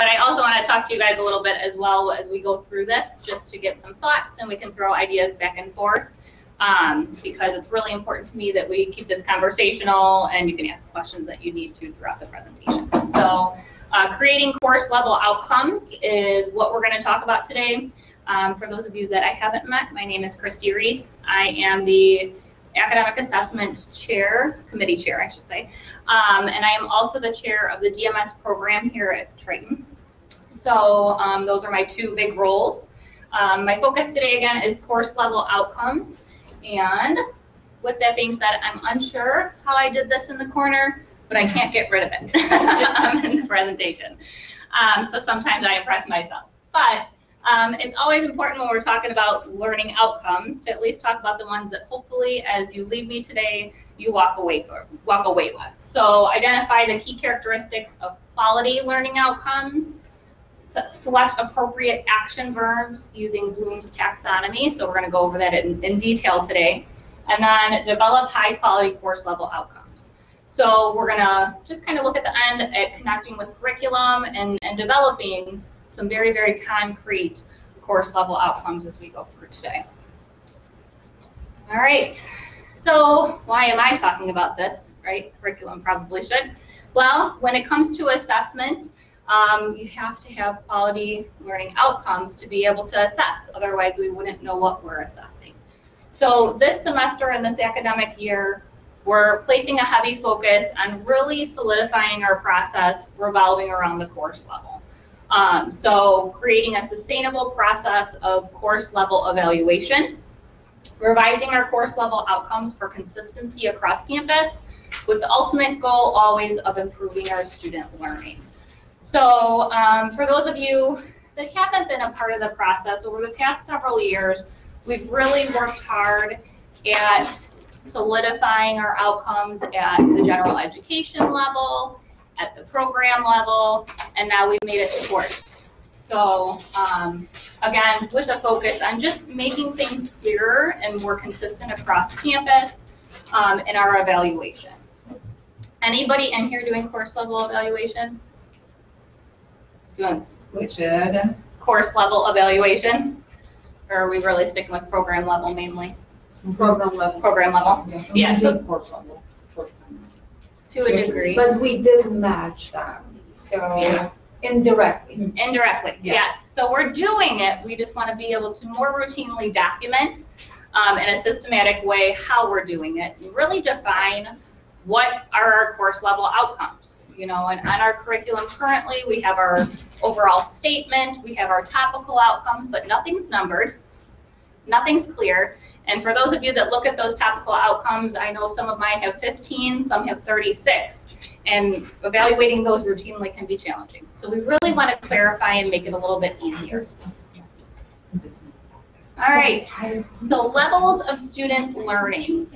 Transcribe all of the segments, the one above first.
But I also want to talk to you guys a little bit as well as we go through this, just to get some thoughts and we can throw ideas back and forth. Um, because it's really important to me that we keep this conversational and you can ask questions that you need to throughout the presentation. So uh, creating course level outcomes is what we're going to talk about today. Um, for those of you that I haven't met, my name is Christy Reese. I am the Academic Assessment Chair, Committee Chair, I should say. Um, and I am also the chair of the DMS program here at Triton. So um, those are my two big roles. Um, my focus today again is course level outcomes. And with that being said, I'm unsure how I did this in the corner, but I can't get rid of it in the presentation. Um, so sometimes I impress myself. But um, it's always important when we're talking about learning outcomes to at least talk about the ones that hopefully, as you leave me today, you walk away for walk away with. So identify the key characteristics of quality learning outcomes. Select appropriate action verbs using Bloom's taxonomy. So we're going to go over that in, in detail today. And then develop high quality course level outcomes. So we're going to just kind of look at the end at connecting with curriculum and, and developing some very, very concrete course level outcomes as we go through today. All right, so why am I talking about this, right? Curriculum probably should. Well, when it comes to assessment, um, you have to have quality learning outcomes to be able to assess. Otherwise, we wouldn't know what we're assessing. So this semester and this academic year, we're placing a heavy focus on really solidifying our process revolving around the course level. Um, so creating a sustainable process of course level evaluation, revising our course level outcomes for consistency across campus, with the ultimate goal always of improving our student learning. So um, for those of you that haven't been a part of the process over the past several years, we've really worked hard at solidifying our outcomes at the general education level, at the program level, and now we've made it to course. So um, again, with a focus on just making things clearer and more consistent across campus um, in our evaluation. Anybody in here doing course level evaluation? Doing Which ed? course level evaluation? Or are we really sticking with program level mainly? Program level. Program level, Yeah, so- Course level. to a degree. But we did match them, so Yeah. indirectly. Indirectly, Yeah. yes. So we're doing it, we just want to be able to more routinely document um, in a systematic way how we're doing it and really define what are our course level outcomes. You know, and on our curriculum currently, we have our overall statement, we have our topical outcomes, but nothing's numbered, nothing's clear. And for those of you that look at those topical outcomes, I know some of mine have 15, some have 36 and evaluating those routinely can be challenging. So we really want to clarify and make it a little bit easier. All right, so levels of student learning.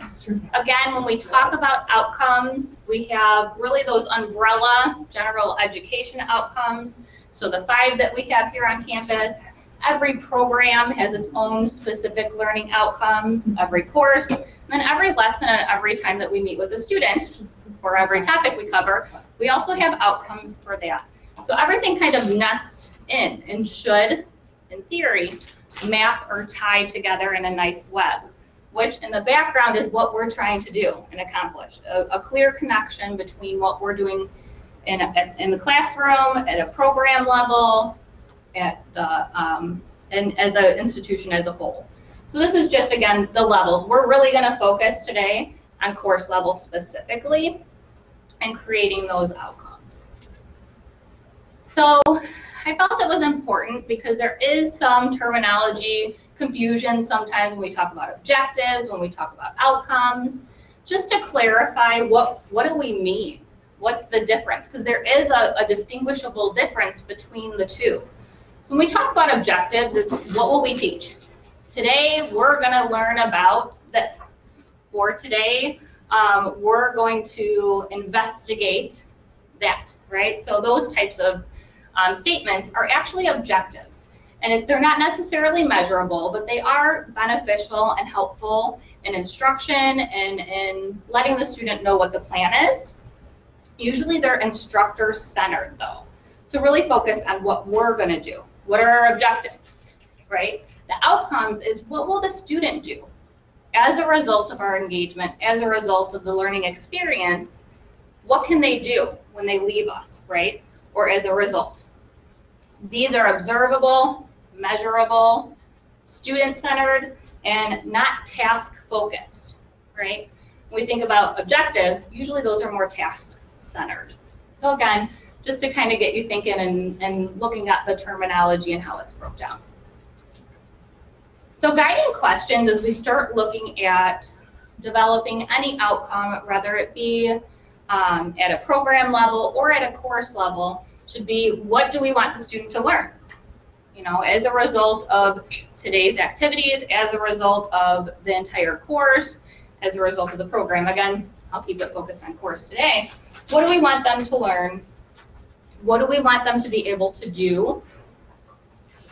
Again, when we talk about outcomes, we have really those umbrella general education outcomes. So the five that we have here on campus, every program has its own specific learning outcomes, every course, and then every lesson and every time that we meet with a student for every topic we cover, we also have outcomes for that. So everything kind of nests in and should, in theory, map or tie together in a nice web, which in the background is what we're trying to do and accomplish. A, a clear connection between what we're doing in, a, in the classroom, at a program level, at the, um, and as an institution as a whole. So this is just, again, the levels. We're really going to focus today on course level specifically and creating those outcomes. So I felt it was important because there is some terminology confusion sometimes when we talk about objectives, when we talk about outcomes, just to clarify what, what do we mean? What's the difference? Because there is a, a distinguishable difference between the two. So when we talk about objectives, it's what will we teach? Today, we're going to learn about this. For today, um, we're going to investigate that, right? So those types of um, statements are actually objectives. And they're not necessarily measurable, but they are beneficial and helpful in instruction and in letting the student know what the plan is. Usually they're instructor centered though. So really focus on what we're going to do. What are our objectives, right? The outcomes is what will the student do as a result of our engagement, as a result of the learning experience, what can they do when they leave us, right? Or as a result. These are observable, measurable, student-centered, and not task-focused, right? When we think about objectives, usually those are more task-centered. So again, just to kind of get you thinking and, and looking at the terminology and how it's broke down. So guiding questions as we start looking at developing any outcome, whether it be um, at a program level or at a course level, should be what do we want the student to learn? You know, as a result of today's activities, as a result of the entire course, as a result of the program. Again, I'll keep it focused on course today. What do we want them to learn? What do we want them to be able to do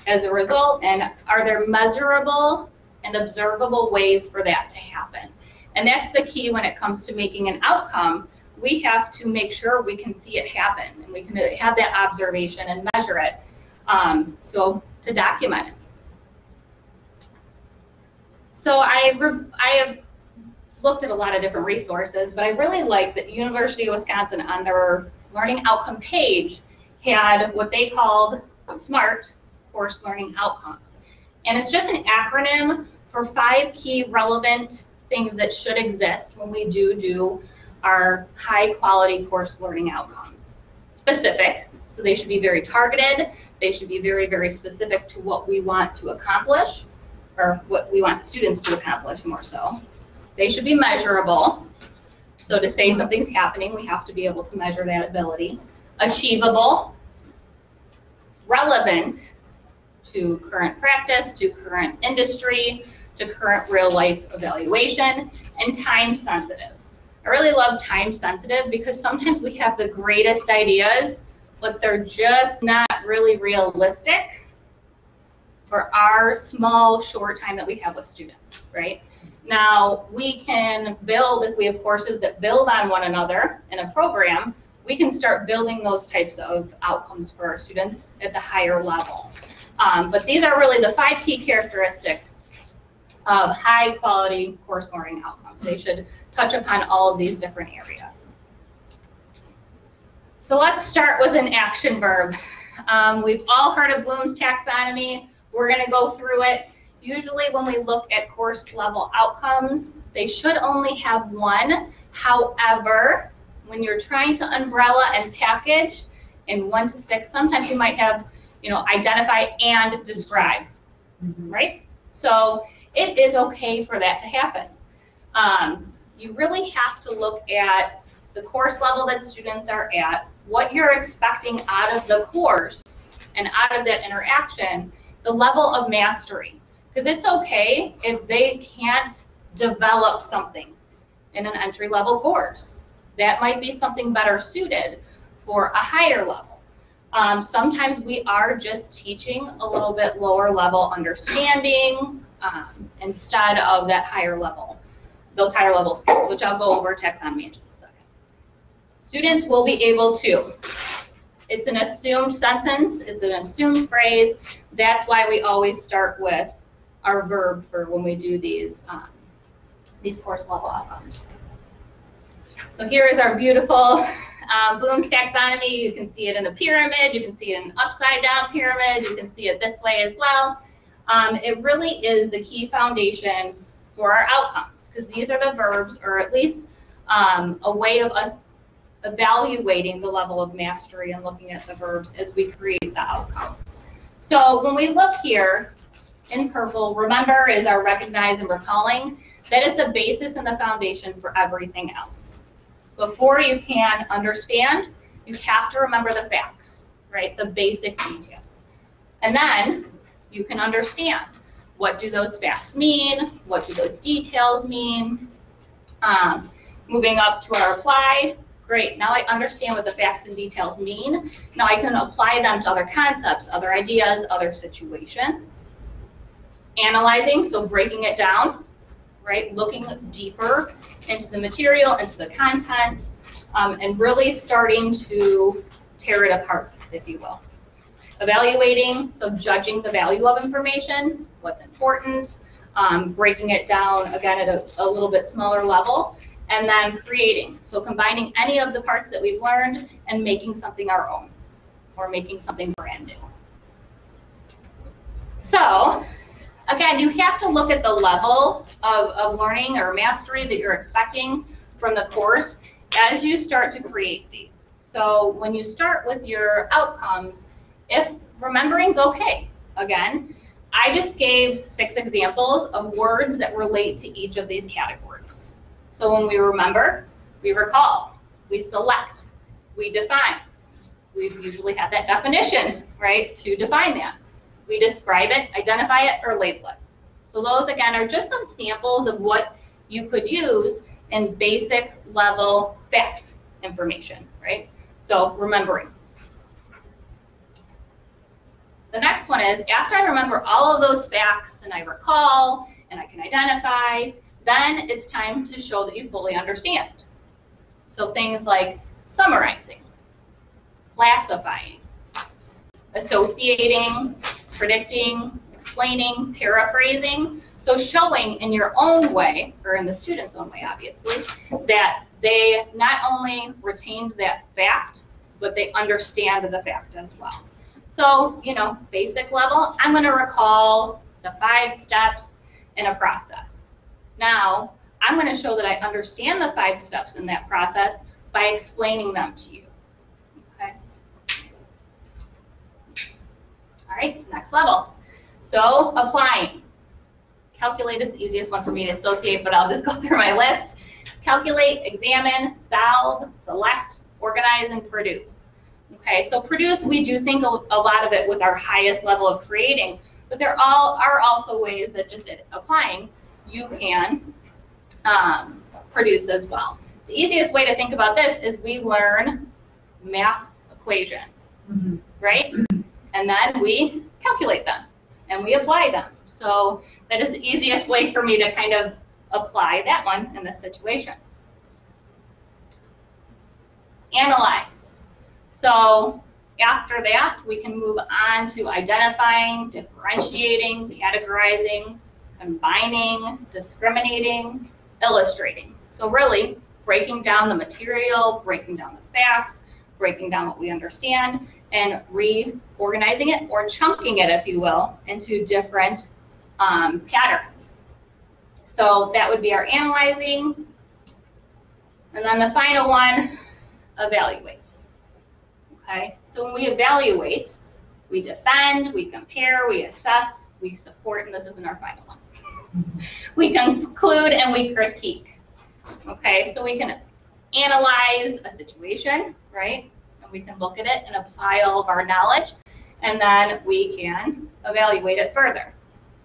as a result? And are there measurable and observable ways for that to happen? And that's the key when it comes to making an outcome. We have to make sure we can see it happen and we can have that observation and measure it. Um, so to document it. So I, I have looked at a lot of different resources, but I really like that University of Wisconsin on their learning outcome page had what they called SMART course learning outcomes. And it's just an acronym for five key relevant things that should exist when we do do our high quality course learning outcomes. Specific, so they should be very targeted, they should be very, very specific to what we want to accomplish, or what we want students to accomplish more so. They should be measurable. So to say something's happening, we have to be able to measure that ability. Achievable, relevant to current practice, to current industry, to current real life evaluation, and time sensitive. I really love time sensitive because sometimes we have the greatest ideas, but they're just not really realistic for our small, short time that we have with students, right? Now, we can build, if we have courses that build on one another in a program, we can start building those types of outcomes for our students at the higher level. Um, but these are really the five key characteristics of high quality course learning outcomes. They should touch upon all of these different areas. So let's start with an action verb. Um, we've all heard of Bloom's taxonomy. We're going to go through it. Usually when we look at course level outcomes, they should only have one. However, when you're trying to umbrella and package in one to six, sometimes you might have, you know, identify and describe, right? So it is okay for that to happen. Um, you really have to look at the course level that students are at, what you're expecting out of the course and out of that interaction, the level of mastery. Because it's okay if they can't develop something in an entry level course. That might be something better suited for a higher level. Um, sometimes we are just teaching a little bit lower level understanding um, instead of that higher level, those higher level skills, which I'll go over taxonomy in just a second. Students will be able to. It's an assumed sentence, it's an assumed phrase. That's why we always start with our verb for when we do these um, these course level outcomes. So here is our beautiful um, Bloom's taxonomy. You can see it in a pyramid. You can see it in an upside down pyramid. You can see it this way as well. Um, it really is the key foundation for our outcomes because these are the verbs or at least um, a way of us evaluating the level of mastery and looking at the verbs as we create the outcomes. So when we look here, in purple, remember is our recognize and recalling. That is the basis and the foundation for everything else. Before you can understand, you have to remember the facts, right? The basic details. And then you can understand. What do those facts mean? What do those details mean? Um, moving up to our apply, great. Now I understand what the facts and details mean. Now I can apply them to other concepts, other ideas, other situations analyzing, so breaking it down, right? Looking deeper into the material, into the content, um, and really starting to tear it apart. if you will. Evaluating, so judging the value of information, what's important, um, breaking it down again at a, a little bit smaller level, and then creating. So combining any of the parts that we've learned and making something our own, or making something brand new. So, again, you have to look at the level of, of learning or mastery that you're expecting from the course as you start to create these. So when you start with your outcomes, if remembering's okay, again, I just gave six examples of words that relate to each of these categories. So when we remember, we recall, we select, we define. We've usually had that definition, right, to define that. We describe it, identify it, or label it. So those, again, are just some samples of what you could use in basic level fact information, right? So remembering. The next one is after I remember all of those facts and I recall and I can identify, then it's time to show that you fully understand. So things like summarizing, classifying, associating, predicting, explaining, paraphrasing. So showing in your own way, or in the student's own way, obviously, that they not only retained that fact, but they understand the fact as well. So, you know, basic level, I'm going to recall the five steps in a process. Now, I'm going to show that I understand the five steps in that process by explaining them to you. Okay? All right, next level. So, applying. Calculate is the easiest one for me to associate, but I'll just go through my list. Calculate, examine, solve, select, organize, and produce. Okay, so produce, we do think a, lot of it with our highest level of creating, but there all are also ways that just applying, you can um, produce as well. The easiest way to think about this is we learn math equations, Mhm. right? And then we calculate them and we apply them. So that is the easiest way for me to kind of apply that one in this situation. Analyze. So after that, we can move on to identifying, differentiating, categorizing, combining, discriminating, illustrating. So really breaking down the material, breaking down the facts, breaking down what we understand, and reorganizing it or chunking it, if you will, into different um, patterns. So that would be our analyzing. And then the final one, evaluate. Okay, so when we evaluate, we defend, we compare, we assess, we support, and this isn't our final one. We conclude and we critique. Okay, so we can analyze a situation, right? And we can look at it and apply all of our knowledge, and then we can evaluate it further.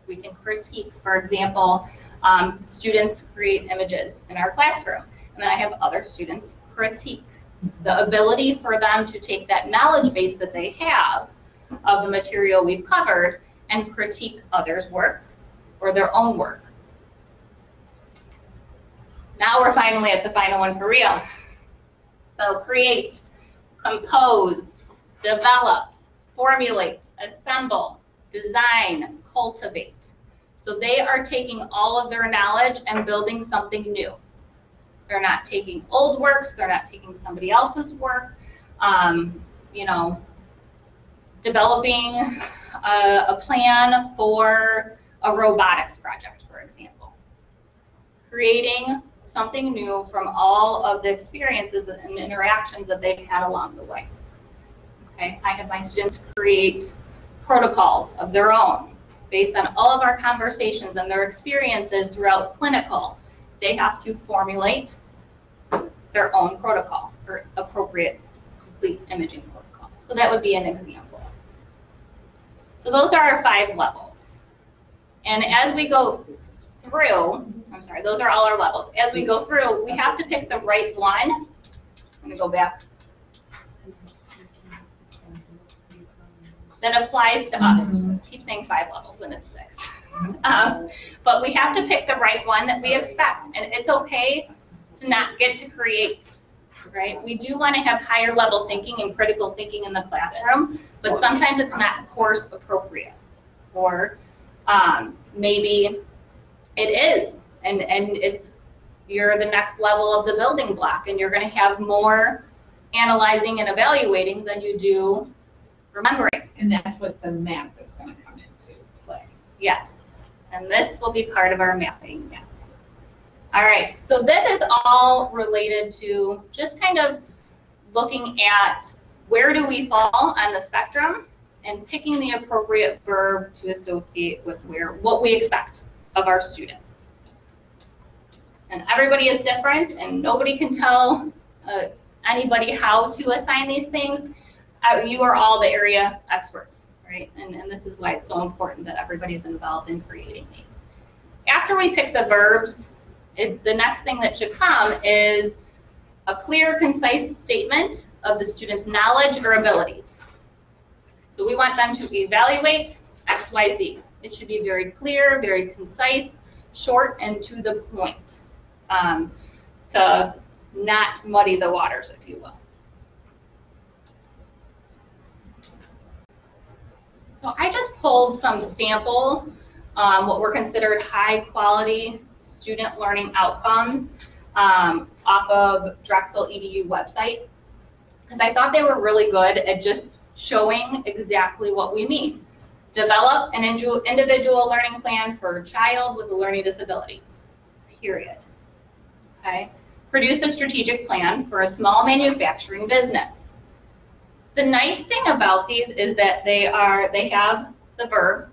We can critique, for example, um, students create images in our classroom, and then I have other students critique. The ability for them to take that knowledge base that they have of the material we've covered and critique others' work or their own work. Now we're finally at the final one for real. So create, compose, develop, formulate, assemble, design, cultivate. So they are taking all of their knowledge and building something new. They're not taking old works, they're not taking somebody else's work. Um, you know, developing a, a plan for a robotics project, for example. Creating something new from all of the experiences and interactions that they've had along the way. Okay, I have my students create protocols of their own based on all of our conversations and their experiences throughout clinical. They have to formulate their own protocol or appropriate complete imaging protocol. So that would be an example. So those are our five levels. And as we go through, I'm sorry, those are all our levels. As we go through, we have to pick the right one. Going to go back. That applies to us. I keep saying five levels and it's. Um, but we have to pick the right one that we expect. And it's okay to not get to create right? We do want to have higher level thinking and critical thinking in the classroom, but sometimes it's not course appropriate. Or um, maybe it is, and, and it's, you're the next level of the building block, and you're going to have more analyzing and evaluating than you do remembering. And that's what the map is gonna come into play. Yes, and this will be part of our mapping, yes. All right, so this is all related to just kind of looking at where do we fall on the spectrum and picking the appropriate verb to associate with where, what we expect of our students. And everybody is different and nobody can tell uh, anybody how to assign these things. Uh, you are all the area experts, right? And, and this is why it's so important that everybody is involved in creating these. After we pick the verbs, it, the next thing that should come is a clear, concise statement of the student's knowledge or abilities. So we want them to evaluate X, Y, Z. It should be very clear, very concise, short, and to the point, um, to not muddy the waters, if you will. So I just pulled some sample, um, what were considered high quality student learning outcomes um, off of Drexel EDU website because I thought they were really good at just showing exactly what we mean. Develop an individual learning plan for a child with a learning disability, period. Okay? Produce a strategic plan for a small manufacturing business. The nice thing about these is that they are, they have the verb,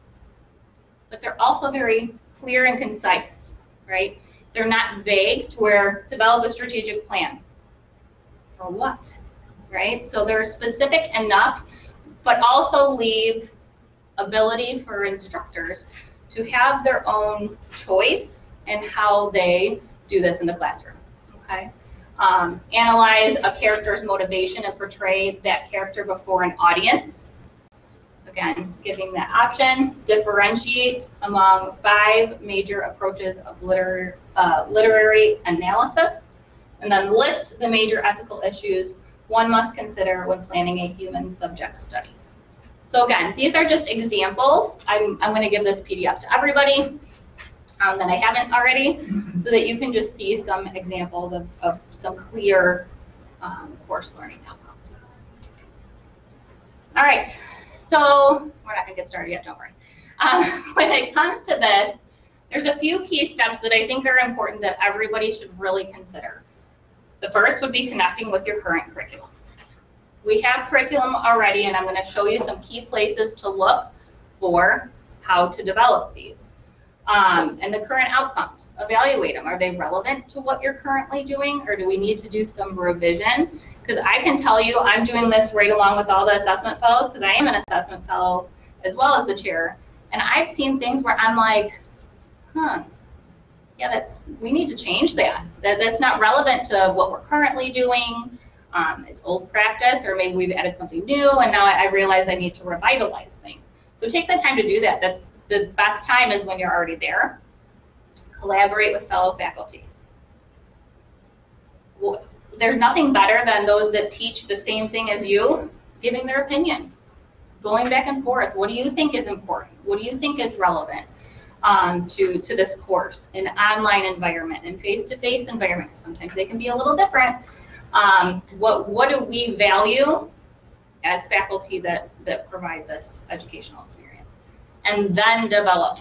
but they're also very clear and concise, right? They're not vague to where develop a strategic plan. For what? Right? So they're specific enough, but also leave ability for instructors to have their own choice in how they do this in the classroom. Okay? Um, analyze a character's motivation and portray that character before an audience. Again, giving that option. Differentiate among five major approaches of uh, literary analysis. And then list the major ethical issues one must consider when planning a human subject study. So again, these are just examples. I'm, I'm going to give this PDF to everybody um, that I haven't already, so that you can just see some examples of, of some clear um, course learning outcomes. All right, so we're not going to get started yet, don't worry. Um, when it comes to this, there's a few key steps that I think are important that everybody should really consider. The first would be connecting with your current curriculum. We have curriculum already, and I'm going to show you some key places to look for how to develop these. Um, and the current outcomes, evaluate them. Are they relevant to what you're currently doing, or do we need to do some revision? Because I can tell you, I'm doing this right along with all the assessment fellows, because I am an assessment fellow as well as the chair. And I've seen things where I'm like, huh, yeah, that's we need to change that. That that's not relevant to what we're currently doing. Um, it's old practice, or maybe we've added something new, and now I, I realize I need to revitalize things. So take the time to do that. That's the best time is when you're already there. Collaborate with fellow faculty. Well, there's nothing better than those that teach the same thing as you giving their opinion, going back and forth. What do you think is important? What do you think is relevant? um, to, to this course in online environment and face-to-face environment, because sometimes they can be a little different. Um, what, what do we value as faculty that, that provide this educational experience? And then develop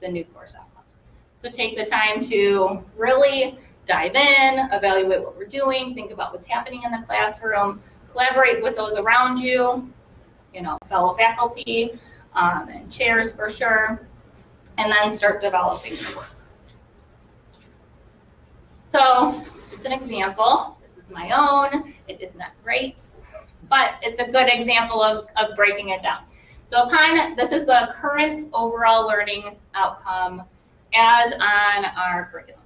the new course outcomes. So take the time to really dive in, evaluate what we're doing, think about what's happening in the classroom, collaborate with those around you, you know, fellow faculty um, and chairs for sure and then start developing your work. So, just an example. This is my own. It is not great, but it's a good example of, of breaking it down. So upon, this is the current overall learning outcome as on our curriculum.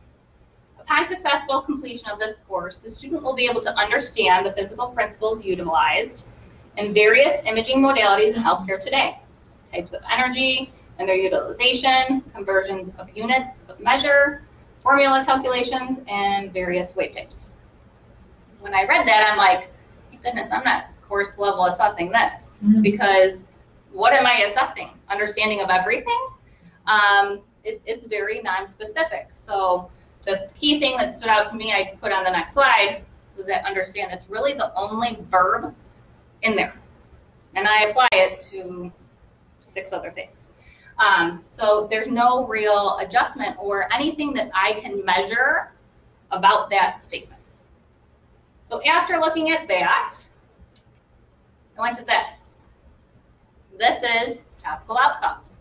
Upon successful completion of this course, the student will be able to understand the physical principles utilized in various imaging modalities in healthcare today. Types of energy, and their utilization, conversions of units of measure, formula calculations, and various wave types. when I read that, I'm like, goodness, I'm not course level assessing this Mhm. because what am I assessing? Understanding of everything? Um, it, it's very non-specific. So the key thing that stood out to me, I put on the next slide, was that understand that's really the only verb in there. And I apply it to six other things. Um, so there's no real adjustment or anything that I can measure about that statement. So after looking at that, I went to this. This is topical outcomes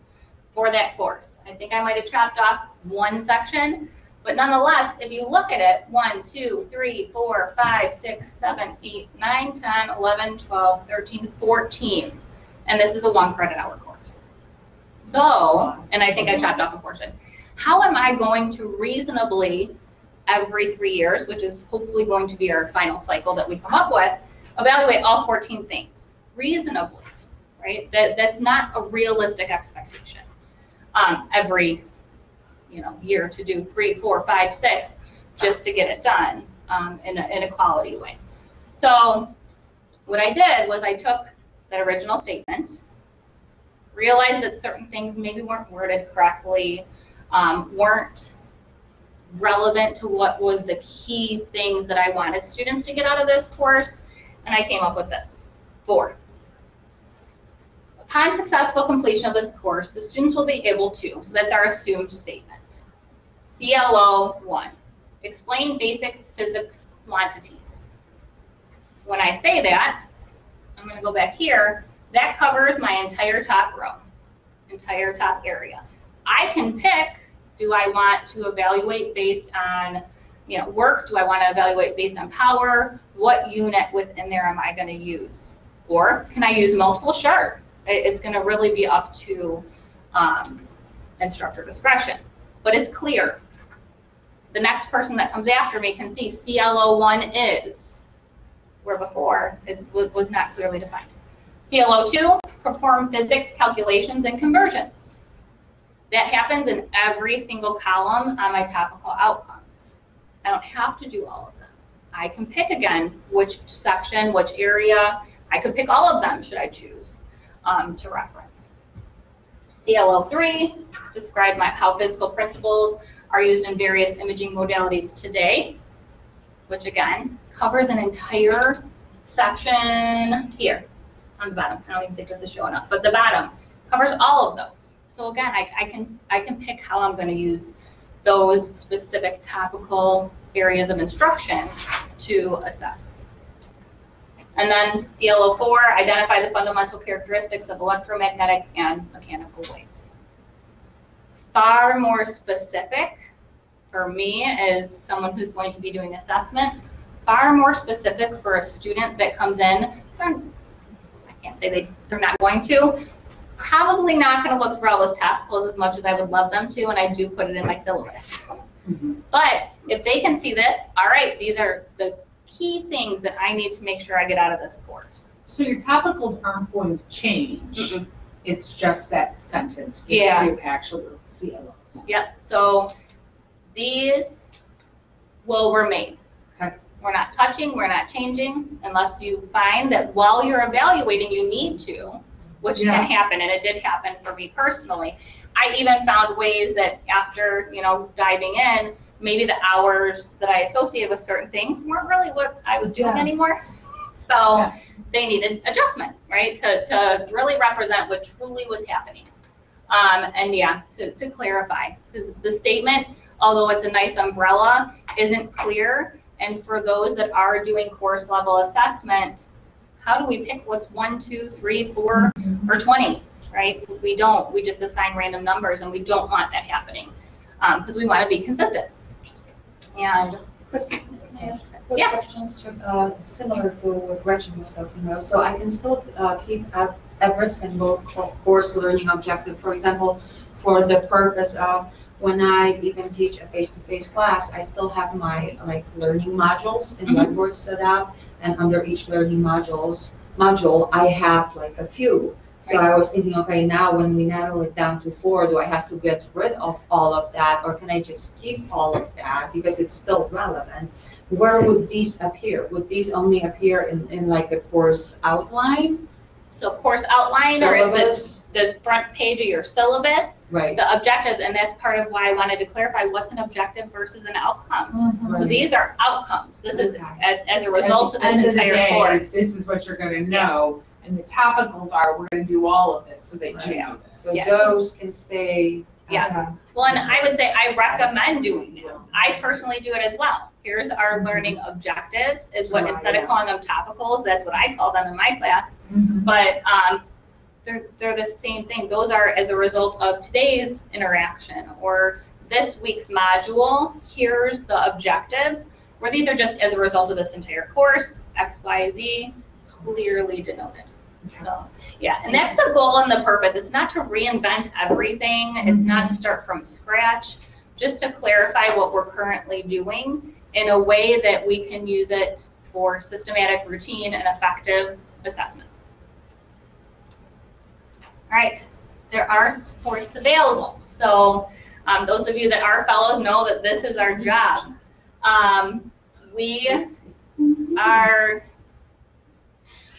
for that course. I think I might have chopped off one section, but nonetheless, if you look at it, 1, 2, 3, 4, 5, 6, 7, 8, 9, 10, 11, 12, 13, 14. And this is a one credit hour course. So, and I think I chopped off a portion. How am I going to reasonably, every three years, which is hopefully going to be our final cycle that we come up with, evaluate all 14 things reasonably, right? That, that's not a realistic expectation. Um, every, you know, year to do three, four, five, six, just to get it done um, in, a, in a quality way. So what I did was I took that original statement, realized that certain things maybe weren't worded correctly, um, weren't relevant to what was the key things that I wanted students to get out of this course, and I came up with this. Four. Upon successful completion of this course, the students will be able to, so that's our assumed statement. CLO 1, explain basic physics quantities. When I say that, I'm going to go back here, that covers my entire top row, entire top area. I can pick, do I want to evaluate based on, you know, work? Do I want to evaluate based on power? What unit within there am I going to use? Or can I use multiple? Sure. It- It's going to really be up to um, instructor discretion. But it's clear. The next person that comes after me can see CLO1 is, where before it wa- was not clearly defined. CLO2, perform physics calculations and conversions. That happens in every single column on my topical outcome. I don't have to do all of them. I can pick again which section, which area. I could pick all of them should I choose um, to reference. CLO3, describe my, how physical principles are used in various imaging modalities today, which again covers an entire section here on the bottom. I don't even think this is showing up, but the bottom covers all of those. So again, I, I can I can pick how I'm going to use those specific topical areas of instruction to assess. And then CLO4, identify the fundamental characteristics of electromagnetic and mechanical waves. Far more specific for me as someone who's going to be doing assessment, far more specific for a student that comes in, I can't say they, they're not going to, probably not going to look for all those topicals as much as I would love them to, and I do put it in my syllabus. Mm-hmm. But if they can see this, all right, these are the key things that I need to make sure I get out of this course. So your topicals aren't going to change. Mm-mm. It's just that sentence Yeah. into actual CLOs. Yep, so these will remain. Okay. We're not touching, we're not changing unless you find that while you're evaluating, you need to, which Yeah. can happen, and it did happen for me personally. I even found ways that after, you know, diving in, maybe the hours that I associated with certain things weren't really what I was doing Yeah. anymore. So Yeah. they needed adjustment, right, to, to really represent what truly was happening. Um, and yeah, to, to clarify, because the statement, although it's a nice umbrella, isn't clear. And for those that are doing course level assessment, how do we pick what's one, two, three, four, or 20, right? We don't, we just assign random numbers and we don't want that happening because we want to be consistent. And Christine, can I ask quick Yeah. questions uh, similar to what Gretchen was talking about? So I can still uh, keep ev- every single course learning objective, for example, for the purpose of when I even teach a face-to-face class, I still have my like learning modules in Mhm. Whiteboard set up, and under each learning modules module, I have like a few. So I was thinking, okay, now when we narrow it down to four, do I have to get rid of all of that, or can I just keep all of that because it's still relevant? where would these appear? Would these only appear in, in like a course outline? So course outline or the, Syllabus? the front page of your syllabus, Right. the objectives, and that's part of why I wanted to clarify what's an objective versus an outcome. Mm-hmm. So Right. these are outcomes. This is as, as a result of At this end the entire day, course. This is what you're gonna know, and the topicals are, we're gonna do all of this so that Right. you know this. So Yes. those can stay. Yes. okay. Well, and I would say I recommend doing them. I personally do it as well. Here's our learning objectives, is what, instead of calling them topicals, that's what I call them in my class. Mhm. But, um, they're, they're the same thing. Those are as a result of today's interaction or this week's module. Here's the objectives, where these are just as a result of this entire course, X, Y, Z, clearly denoted. So, yeah, and that's the goal and the purpose. It's not to reinvent everything. It's not to start from scratch, just to clarify what we're currently doing in a way that we can use it for systematic, routine, and effective assessment. All right, there are supports available. So um, those of you that are fellows know that this is our job. Um, we are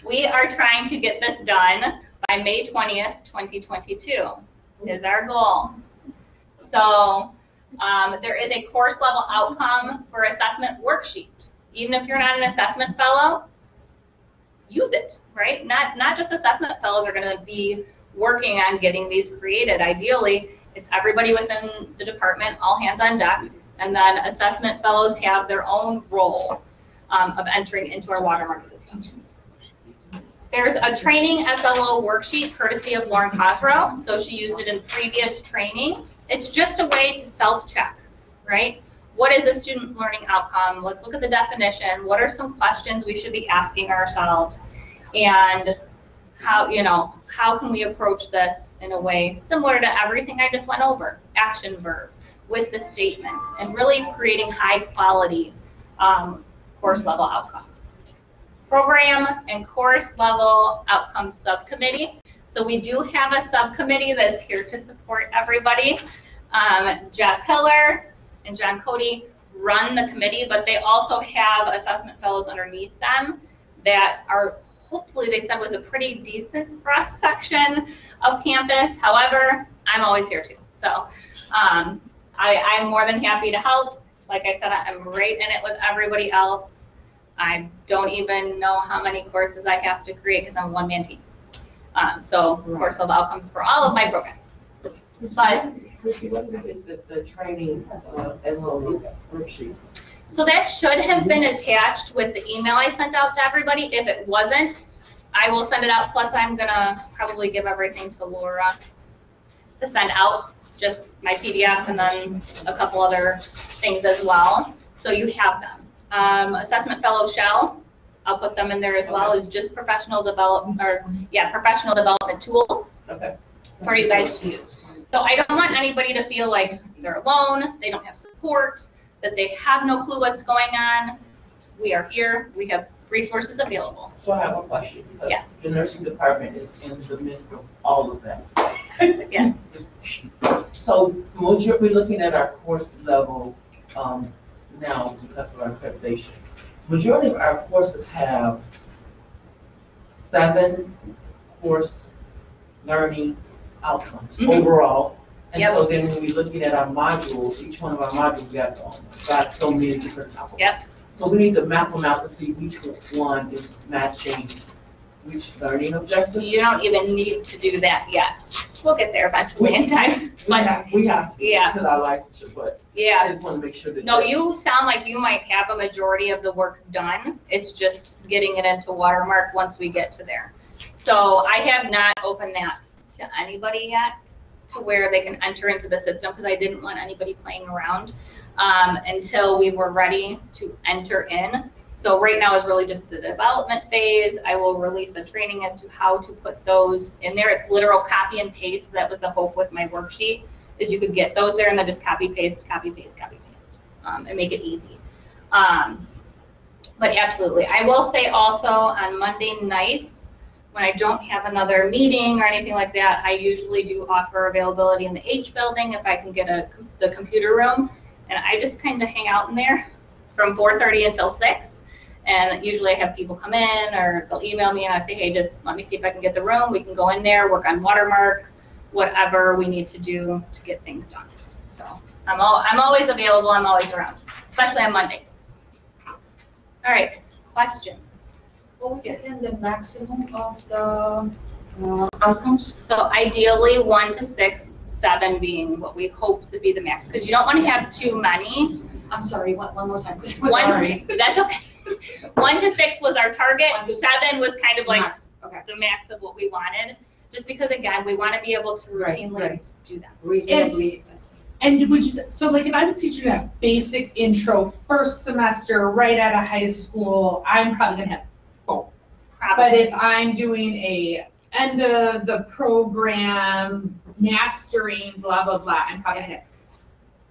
we are trying to get this done by May 20th, 2022 is our goal. So um, there is a course level outcome for assessment worksheet. Even if you're not an assessment fellow, use it, right? Not, not just assessment fellows are gonna be working on getting these created. Ideally, it's everybody within the department, all hands on deck. And then assessment fellows have their own role um, of entering into our watermark system. There's a training SLO worksheet courtesy of Lauren Cosrow, so she used it in previous training. It's just a way to self-check, right? What is a student learning outcome? Let's look at the definition. What are some questions we should be asking ourselves? And how, you know, how can we approach this in a way similar to everything I just went over? Action verb with the statement and really creating high quality um, course level outcomes. Program and course level outcomes subcommittee. So we do have a subcommittee that's here to support everybody. Um, Jeff Hiller and John Cody run the committee, but they also have assessment fellows underneath them that are, hopefully they said was a pretty decent cross section of campus. However, I'm always here too. So um, I, I'm more than happy to help. Like I said, I'm right in it with everybody else. I don't even know how many courses I have to create because I'm a one-man team. Um, so course level outcomes for all of my programs. But Christie, what is the, the training, uh, worksheet? So that should have been attached with the email I sent out to everybody. If it wasn't, I will send it out. Plus, I'm gonna probably give everything to Laura to send out, just my PDF and then a couple other things as well. So you have them. Um, assessment fellow shell, I'll put them in there as well, is just professional development, or, yeah, professional development tools Okay. for you guys to use. So I don't want anybody to feel like they're alone, they don't have support, that they have no clue what's going on. We are here, we have resources available. So I have a question. because Yes. The nursing department is in the midst of all of that. Yes. So would you be looking at our course level, um, now because of our accreditation? Majority of our courses have seven course learning outcomes Mhm. overall. And Yep. so then when we're looking at our modules, each one of our modules got, um, got so many different topics. Yep. So we need to map them out to see which one is matching which learning objective. You don't even need to do that yet. We'll get there eventually in time. We But, have, we have, yeah, because our licensure, but I yeah. just want to make sure that. No, you sound like you might have a majority of the work done. It's just getting it into watermark once we get to there. So I have not opened that to anybody yet, to where they can enter into the system, because I didn't want anybody playing around um, until we were ready to enter in. So right now is really just the development phase. I will release a training as to how to put those in there. It's literal copy and paste. That was the hope with my worksheet, is you could get those there and then just copy, paste, copy, paste, copy, paste, um, and make it easy. Um, but absolutely. I will say also on Monday nights, when I don't have another meeting or anything like that, I usually do offer availability in the H building if I can get a, the computer room. And I just kind of hang out in there from four thirty until six. And usually I have people come in or they'll email me and I say, hey, just let me see if I can get the room. We can go in there, work on watermark, whatever we need to do to get things done. So I'm all, I'm always available. I'm always around, especially on Mondays. All right, questions? What was again the maximum of the uh, outcomes? So ideally, one to six, seven being what we hope to be the max, because you don't want to have too many. I'm sorry, one, one more time. it One, that's okay. One to six was our target, seven was kind of like Max, Okay, the max of what we wanted. Just because again, we want to be able to Right, routinely right. do that. reasonably. And would you, so like if I was teaching a basic intro first semester right out of high school, I'm probably gonna have four. But if I'm doing a end of the program, mastering, blah, blah, blah, I'm probably gonna have,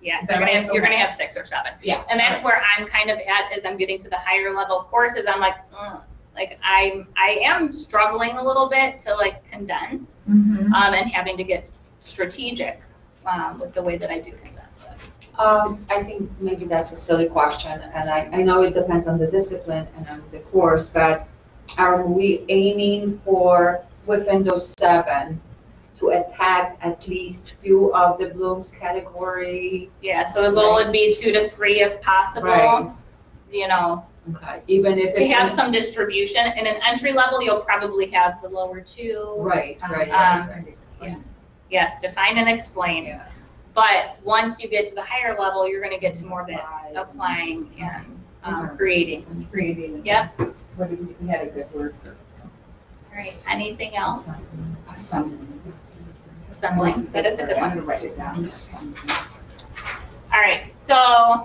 yes, so you're gonna have, you're gonna have six or seven. yeah. And that's where I'm kind of at as I'm getting to the higher level courses. I'm like, Ugh. like I'm, I am struggling a little bit to like condense. Mhm. um, and having to get strategic um, with the way that I do condense it. Um, I think maybe that's a silly question, and I, I know it depends on the discipline and on the course, but are we aiming for, within those seven, to attack at least few of the Bloom's category? Yeah, so the goal would be two to three if Right. possible. You know, Okay, even if to it's. have some distribution. In an entry level, you'll probably have the lower two. Right, right, Um, right, right. Yes, define and explain. Yeah. But once you get to the higher level, you're gonna get to more of that applying and um, creating. Creating. Yep. What did we, we had a good word for it. All right, anything else? Assembly. Assembling, that is a good one. gonna write it down. All right, so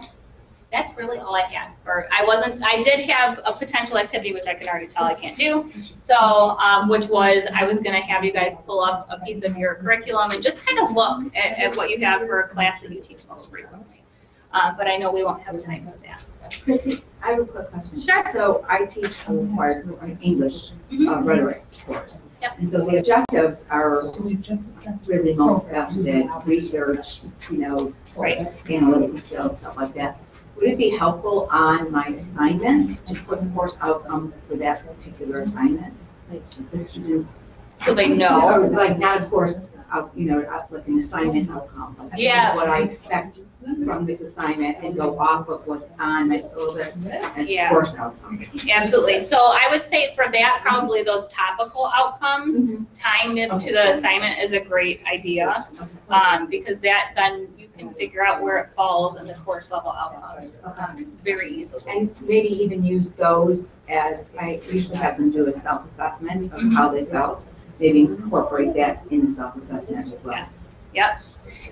that's really all I had for, I wasn't, I did have a potential activity, which I can already tell I can't do. So, um, which was, I was gonna have you guys pull up a piece of your curriculum and just kind of look at, at what you have for a class that you teach most frequently. Uh, but I know we won't have time for that. Chrissy, I have a quick question. Sure. So I teach a required English uh, rhetoric course. Yep. And so the objectives are So we've just discussed. really multifaceted, research, you know, Right. analytical skills, stuff like that. Would it be helpful on my assignments to put course outcomes for that particular assignment? Like the students. So they Or know. Like not, of course, uh, you know, like an assignment outcome. is Yeah. What I expect from this assignment and go off of what's on my syllabus as Yeah. course outcomes. Absolutely. So I would say for that, probably those topical outcomes, Mhm. tying it to the assignment is a great idea. Um, because that, then you can figure out where it falls in the course level outcomes, um, very easily. And maybe even use those as, I usually have them do a self-assessment of how they felt. Maybe incorporate that in the self-assessment as well. Yes, yep.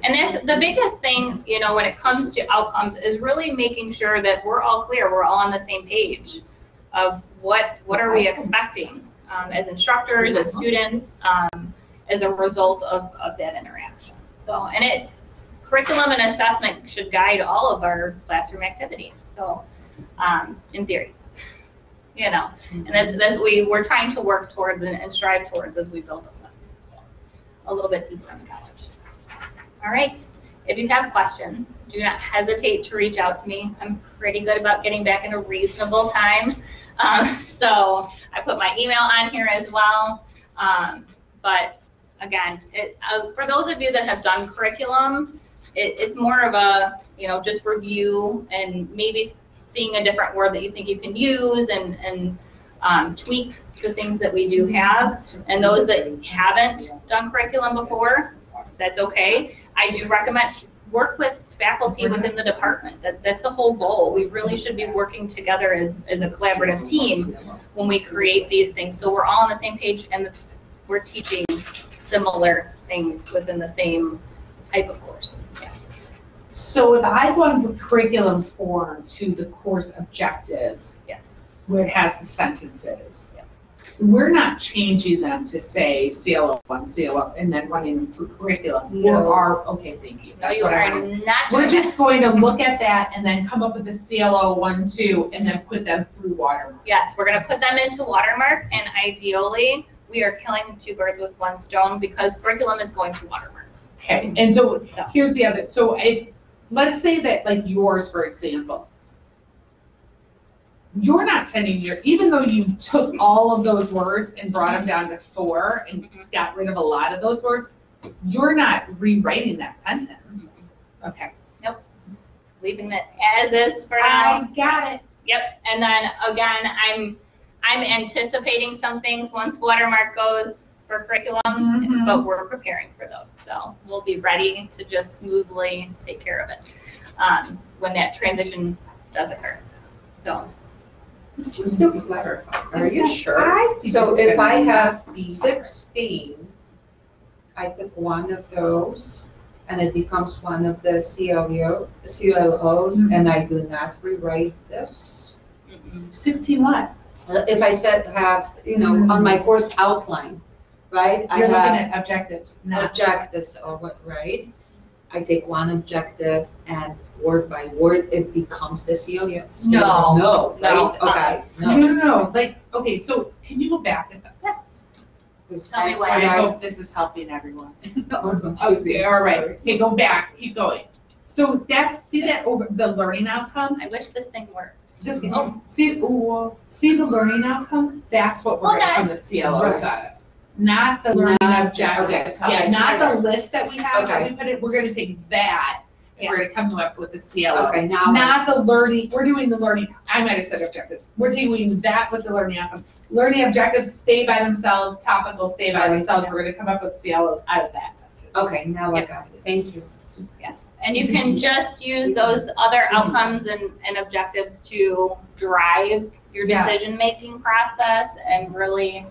And that's the biggest thing, you know, when it comes to outcomes is really making sure that we're all clear, we're all on the same page of what, what are we expecting, um, as instructors, as students, um, as a result of, of that interaction. So, and it, curriculum and assessment should guide all of our classroom activities, so, um, in theory. You know, and that's, that's, we, we're trying to work towards and and strive towards as we build assessment, so, a little bit deeper in college. All right, if you have questions, do not hesitate to reach out to me. I'm pretty good about getting back in a reasonable time. Um, so I put my email on here as well. Um, but again, it, uh, for those of you that have done curriculum, it, it's more of a, you know, just review and maybe seeing a different word that you think you can use and, and um, tweak the things that we do have. And those that haven't done curriculum before, that's okay. I do recommend, work with faculty within the department. That, that's the whole goal. We really should be working together as, as a collaborative team when we create these things. So we're all on the same page and we're teaching similar things within the same type of course. Yeah. So if I go on the curriculum form to the course objectives, Yes. where it has the sentences, Yep. we're not changing them to say CLO one, CLO, and then running them through curriculum. No. Or are, okay, thank you. No, you what I are not doing We're that. just going to look at that and then come up with a CLO one, two, and then put them through watermark. Yes, we're gonna put them into Watermark and ideally, we are killing two birds with one stone because curriculum is going to Watermark. Okay, and so So- here's the other, so if, let's say that like yours, for example, you're not sending your, even though you took all of those words and brought them down to four and got rid of a lot of those words, you're not rewriting that sentence. Okay. Yep. Leaving it as is for now. I got it. Yep, and then again, I'm, I'm anticipating some things once Watermark goes for curriculum, Mhm. but we're preparing for those. So we'll be ready to just smoothly take care of it, um, when that transition does occur. So, Just to clarify, are you sure? So if I have sixteen, I pick one of those, and it becomes one of the CLO, CLOs, Mhm. and I do not rewrite this? mm-mm. Sixteen what? If I said have, you know, on my course outline, right? I You're looking have at objectives, not. objectives or what, right? I take one objective and word by word, it becomes the CLO. No, No, no, right? Uh, okay, No, no. no, no, like, okay, so can you go back? if- Because Tell me that's what what I I- hope this is helping everyone. Oh, Okay, all right, okay, go back, keep going. So that's, see that over, the learning outcome? I wish this thing worked. Just, oh, see, ooh, see the learning outcome? That's what we're Hold gonna on. come to CLOs of. Not the learning Not- objectives, okay, yeah, okay, not the list that we have, that Okay. we put it, we're gonna take that and we're gonna come up with the CLOs. Okay, now. I- Not the learning, we're doing the learning, I might have said objectives, we're doing that with the learning outcome. Learning objectives stay by themselves, topical stay by Right. themselves, we're gonna come up with CLOs out of that sentence. Okay, now I got it. Thank you. Yes, and you can just use those other outcomes and, and objectives to drive your Yes. decision-making process and really,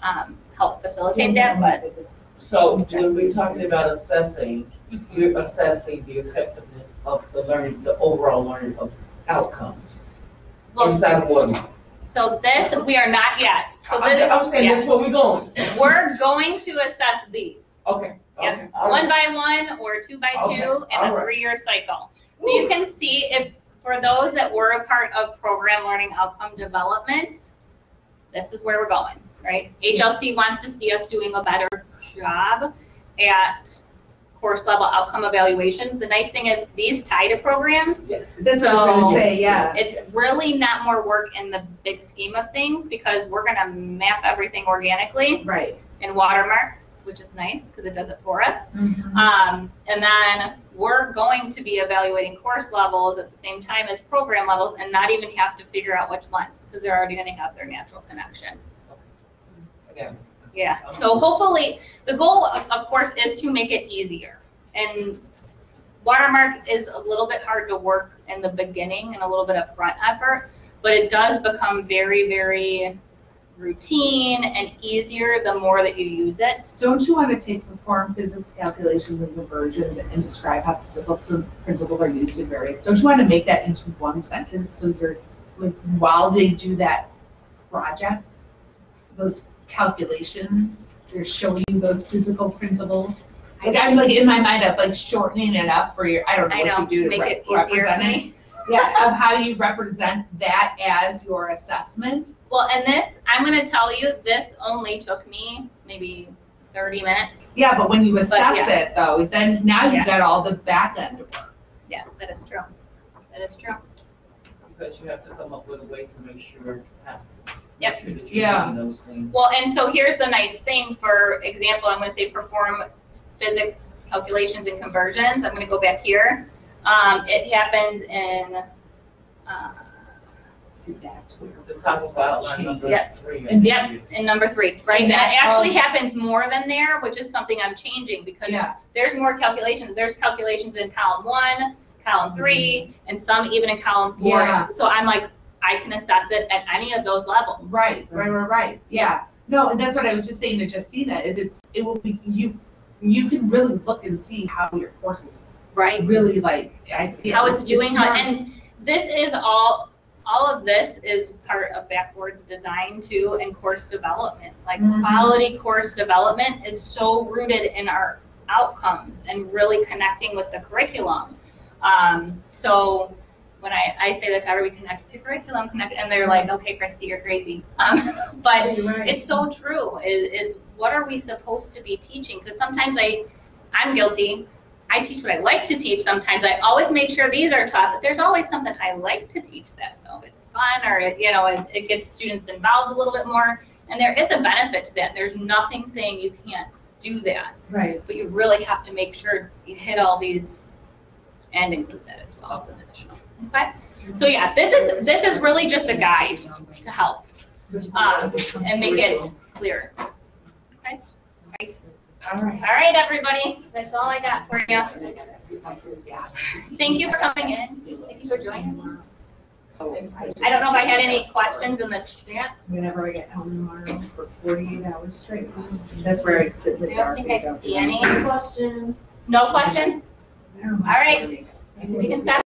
um, help facilitate that, but. So when we're talking about assessing, mm-hmm. we're assessing the effectiveness of the learning, the overall learning of outcomes Well, inside of Watermark. so this, we are not yet, so I'm, this, I'm saying yeah. that's where we're going. we're going to assess these. Okay, okay. Yep, all one right. by one or two by Okay, two in all a right. three-year cycle. So you can see if, for those that were a part of program learning outcome development, this is where we're going, right? HLC wants to see us doing a better job at course level outcome evaluation. The nice thing is these tie to programs. Yes. That's what I was gonna say, yeah. It's really not more work in the big scheme of things because we're gonna map everything organically Right. in Watermark, which is nice because it does it for us. Mm-hmm. Um, and then we're going to be evaluating course levels at the same time as program levels and not even have to figure out which ones because they're already going to have their natural connection. Again, Yeah. So hopefully, the goal, of of course, is to make it easier. And watermark is a little bit hard to work in the beginning and a little bit of front effort, but it does become very, very routine and easier the more that you use it. Don't you want to take the form physics calculations and conversions and describe how physical principles are used in various? Don't you want to make that into one sentence so you're like while they do that project, those calculations, they're showing you those physical principles. Like I'm like in my mind of like shortening it up for your I don't know I what know, you do to make re- it easier represent it. Yeah, of how you represent that as your assessment. Well, and this, I'm gonna tell you, this only took me maybe thirty minutes. Yeah, but when you assess yeah. it though, then now you've got all the back end work. Yeah, that is true. That is true. because you have to come up with a way to make sure, have, Yep. sure that you're Yeah. doing those things. Well, and so here's the nice thing, for example, I'm gonna say perform physics calculations and conversions, I'm gonna go back here. Um, it happens in, uh, See, that's where. The top of outline number Yeah. three. And- Yep, in number three, right? And And it that, actually um, happens more than there, which is something I'm changing, because Yeah, there's more calculations, there's calculations in column one, column three, and some even in column four. Yeah. So I'm like, I can assess it at any of those levels. right, right, right, right, yeah. No, and that's what I was just saying to Justina, is it's, it will be, you, you can really look and see how your course is Right. really like, I see. how it's doing, how, and this is all, all of this is part of backwards design too and course development. Like Mhm. quality course development is so rooted in our outcomes and really connecting with the curriculum. Um, so when I, I say this, how do we connect to curriculum, connect, and they're like, okay, Christy, you're crazy. Um, but right. it's so true, is, is what are we supposed to be teaching? Because sometimes I, I'm guilty. I teach what I like to teach sometimes. I always make sure these are taught, but there's always something I like to teach that though. It's fun or, it- you know, it, it gets students involved a little bit more. And there is a benefit to that. There's nothing saying you can't do that, Right. but you really have to make sure you hit all these and include that as well as an additional. Okay? So yeah, this is, this is really just a guide to help, um, and make it clear. Okay? All right. All right, everybody, that's all I got for you. Thank you for coming in. Thank you for joining. So I don't know if I had any questions in the chat. whenever I get home tomorrow for forty-eight hours straight, that's where I sit in the dark. I don't think I see any. questions. No questions? All right. We can stop